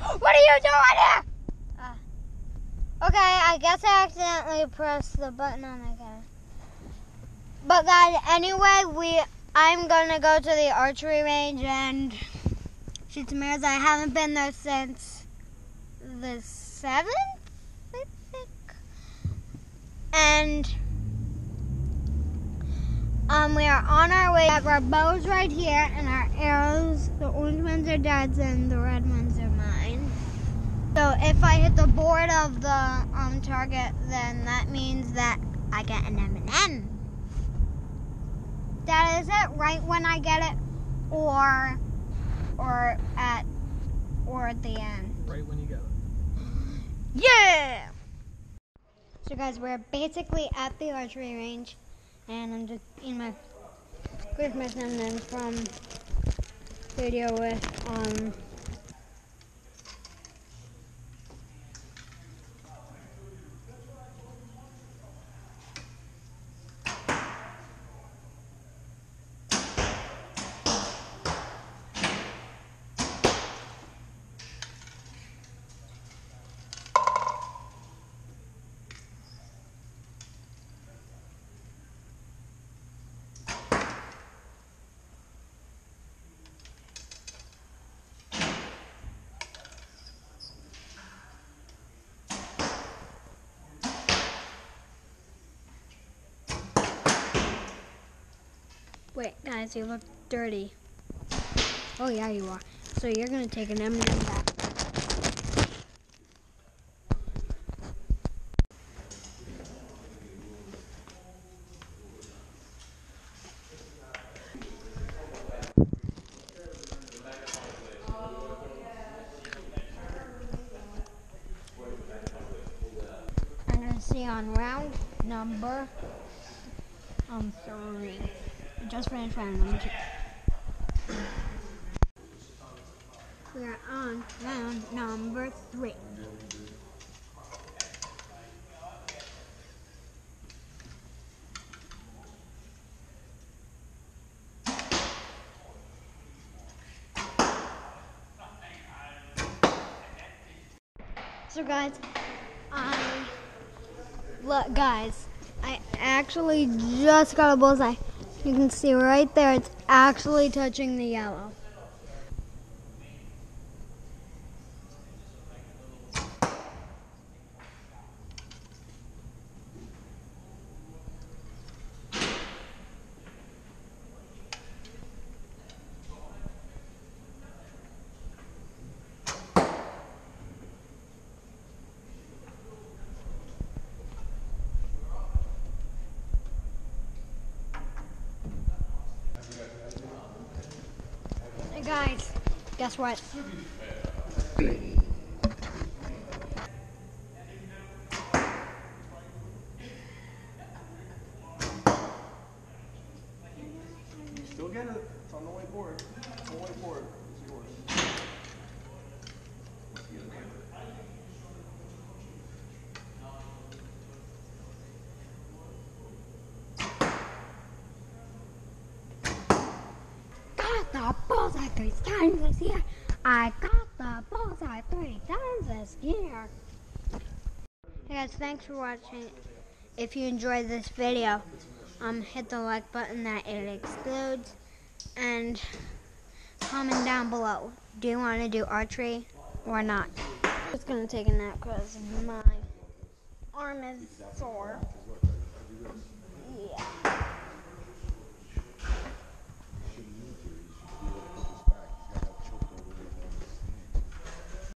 What are you doing here? Uh, okay, I guess I accidentally pressed the button on the camera. But guys, anyway, we I'm gonna go to the archery range and shoot some arrows. I haven't been there since the seventh, I think. And um, we are on our way. We have our bows right here and our arrows. The orange ones are dad's and the red ones are. So if I hit the board of the um, target, then that means that I get an M&M. That is it, right when I get it, or or at or at the end. Right when you get it. Yeah. So guys, we're basically at the archery range, and I'm just in my Christmas M&M from video with um. Wait, guys, you look dirty. Oh yeah, you are. So you're gonna take an M&M back. I'm gonna see on round number um three. Just finished round number two. We are on round number three. So guys, I look guys, I actually just got a bullseye. You can see right there, it's actually touching the yellow. Guys, guess what? Still get it. It's on the way forward. It's on the way forward. It's yours. Got the bullseye three times this year. I got the bullseye three times this year. Hey guys, thanks for watching. If you enjoyed this video, um, hit the like button that it explodes. and comment down below. Do you want to do archery or not? I'm just gonna take a nap because my arm is sore.